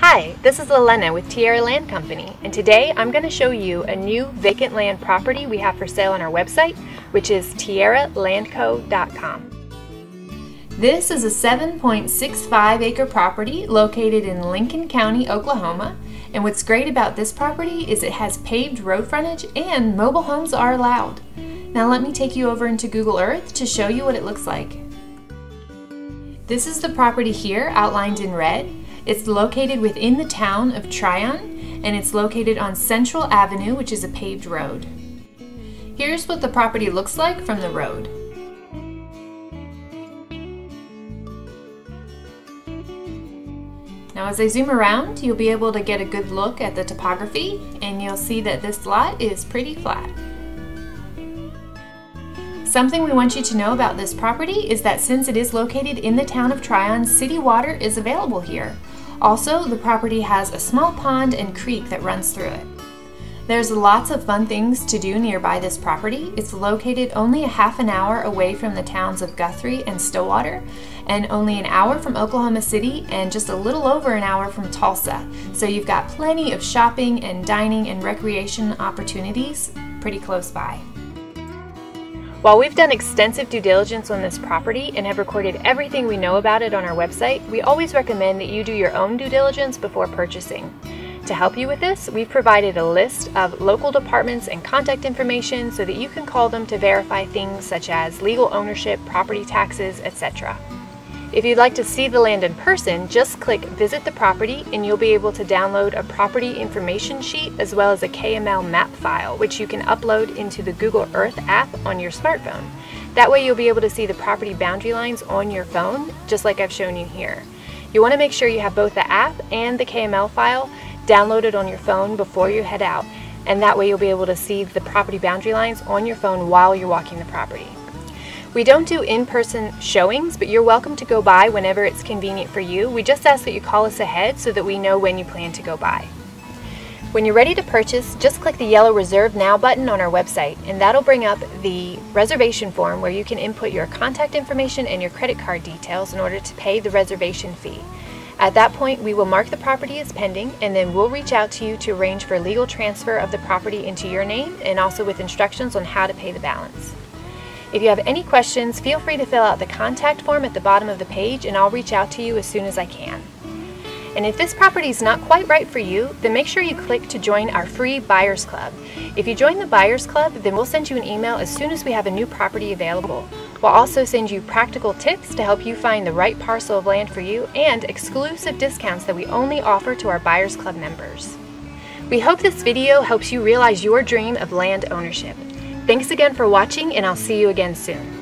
Hi, this is Elena with Tierra Land Company, and today I'm going to show you a new vacant land property we have for sale on our website, which is tierralandco.com. This is a 7.65 acre property located in Lincoln County, Oklahoma. And what's great about this property is it has paved road frontage and mobile homes are allowed. Now let me take you over into Google Earth to show you what it looks like. This is the property here outlined in red. It's located within the town of Tryon and it's located on Central Avenue, which is a paved road. Here's what the property looks like from the road. Now as I zoom around, you'll be able to get a good look at the topography and you'll see that this lot is pretty flat. Something we want you to know about this property is that since it is located in the town of Tryon, city water is available here. Also, the property has a small pond and creek that runs through it. There's lots of fun things to do nearby this property. It's located only a half an hour away from the towns of Guthrie and Stillwater, and only an hour from Oklahoma City, and just a little over an hour from Tulsa. So you've got plenty of shopping and dining and recreation opportunities pretty close by. While we've done extensive due diligence on this property and have recorded everything we know about it on our website, we always recommend that you do your own due diligence before purchasing. To help you with this, we've provided a list of local departments and contact information so that you can call them to verify things such as legal ownership, property taxes, etc. If you'd like to see the land in person, just click Visit the Property and you'll be able to download a property information sheet as well as a KML map file, which you can upload into the Google Earth app on your smartphone. That way you'll be able to see the property boundary lines on your phone, just like I've shown you here. You want to make sure you have both the app and the KML file downloaded on your phone before you head out, and that way you'll be able to see the property boundary lines on your phone while you're walking the property. We don't do in-person showings, but you're welcome to go by whenever it's convenient for you. We just ask that you call us ahead so that we know when you plan to go by. When you're ready to purchase, just click the yellow Reserve Now button on our website, and that'll bring up the reservation form where you can input your contact information and your credit card details in order to pay the reservation fee. At that point, we will mark the property as pending, and then we'll reach out to you to arrange for legal transfer of the property into your name and also with instructions on how to pay the balance. If you have any questions, feel free to fill out the contact form at the bottom of the page and I'll reach out to you as soon as I can. And if this property is not quite right for you, then make sure you click to join our free Buyers Club. If you join the Buyers Club, then we'll send you an email as soon as we have a new property available. We'll also send you practical tips to help you find the right parcel of land for you and exclusive discounts that we only offer to our Buyers Club members. We hope this video helps you realize your dream of land ownership. Thanks again for watching and I'll see you again soon.